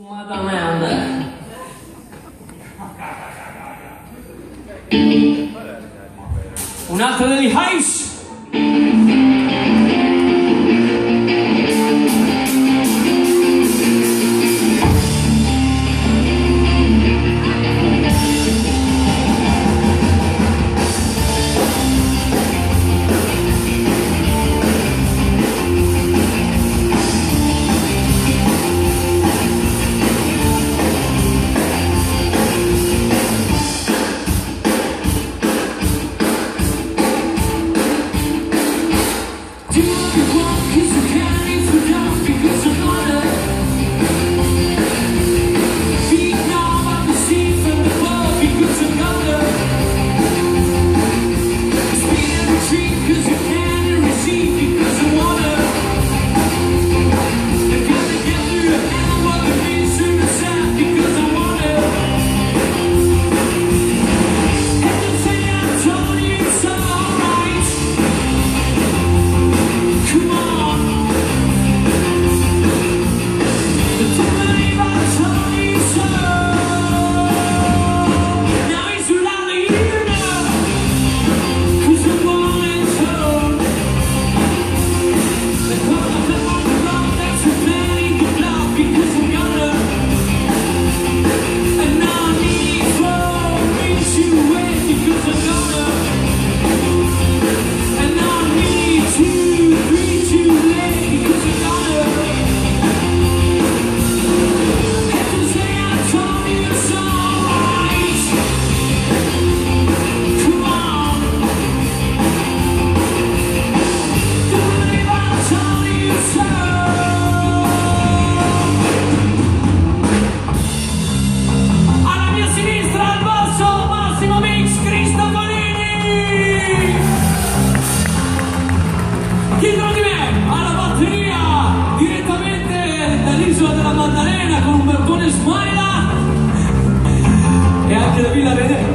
Fumata merda. Un altro degli Heiss.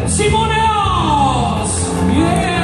Simoneos. Yeah.